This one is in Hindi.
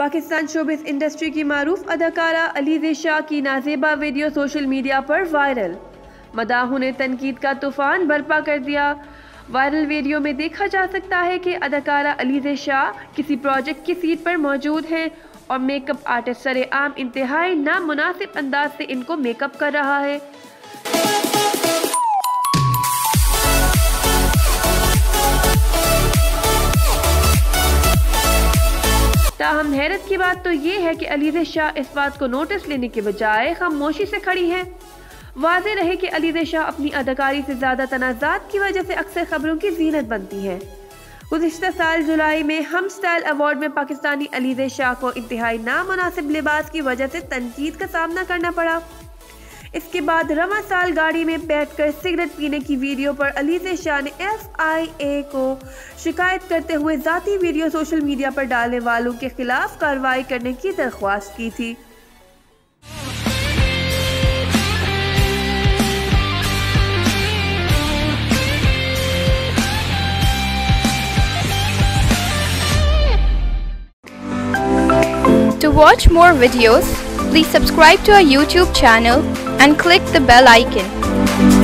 पाकिस्तान शोबिस इंडस्ट्री की मारूफ अदाकारा अलीजे शाह की नाजेबा वीडियो सोशल मीडिया पर वायरल। मदाहों ने तनकीद का तूफ़ान बर्पा कर दिया। वायरल वीडियो में देखा जा सकता है कि अदाकारा अलीजे शाह किसी प्रोजेक्ट की सीट पर मौजूद हैं और मेकअप आर्टिस्ट सरे आम इंतहाई नामुनासिब अंदाज से इनको मेकअप कर रहा है। ताहम हैरत की बात तो ये है कि अलीजे शाह इस बात को नोटिस लेने के बजाय खामोशी से खड़ी हैं। वाज रहे कि अलीजे शाह अपनी अदाकारी से ज़्यादा तनाज़ात की वजह से अक्सर खबरों की जीनत बनती है। गुजशत साल जुलाई में हम स्टाइल अवार्ड में पाकिस्तानी अलीजे शाह को इंतहाई नामनासिब लिबास की वजह से तनकीद का सामना करना पड़ा। इसके बाद रवा साल गाड़ी में बैठकर सिगरेट पीने की वीडियो पर अलीजे शाह ने एफ़ आई ए को शिकायत करते हुए जाती वीडियो सोशल मीडिया पर डालने वालों के खिलाफ कार्रवाई करने की दरख्वास्त की थी। To watch more videos, please subscribe to our YouTube channel and click the bell icon.